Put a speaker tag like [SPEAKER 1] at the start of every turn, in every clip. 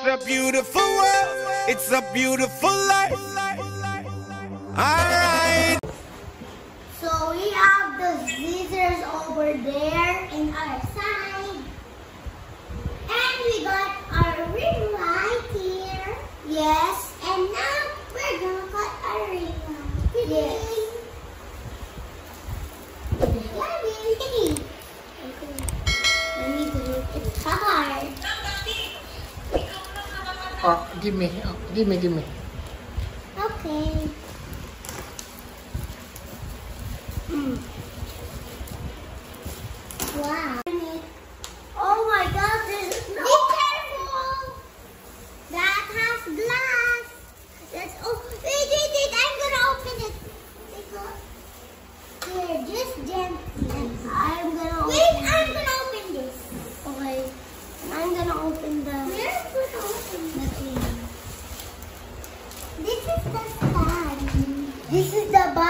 [SPEAKER 1] It's a beautiful world. It's a beautiful life. Alright.
[SPEAKER 2] So we have the scissors over there in our side. And we got our ring
[SPEAKER 3] Oh, give me. Oh, give me, give me.
[SPEAKER 2] Okay.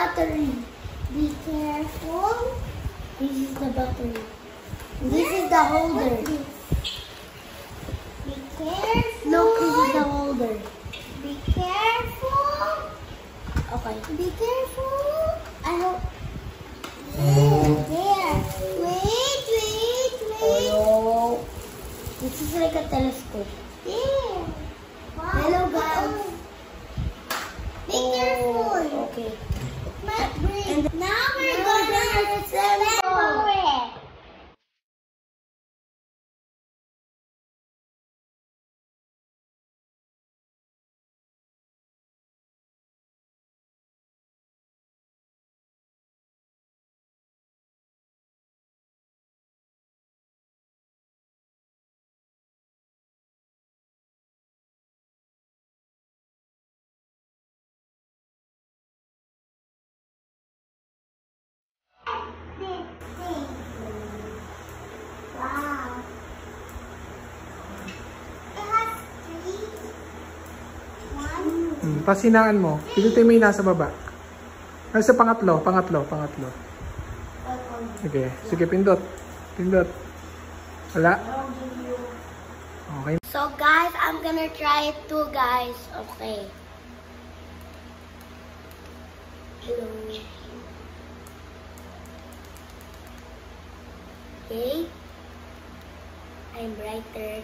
[SPEAKER 2] Battery. Be careful. This is the battery. This is the holder. Be careful. Look, this is the holder. Be careful. Okay. Be careful. I hope. There. Wait, wait, wait.
[SPEAKER 3] Oh,
[SPEAKER 2] This is like a telescope. There. Hello, guys. Be careful.
[SPEAKER 3] Oh,
[SPEAKER 2] okay. Now we're gonna assemble it.
[SPEAKER 3] Hmm, pasinaan mo. Pinutin mo yung nasa baba. Nasa pangatlo, pangatlo, pangatlo. Sige, sige, pindot. Pindot. Wala? Okay.
[SPEAKER 2] So guys, I'm gonna try it too, guys. Okay. Okay. I'm brighter.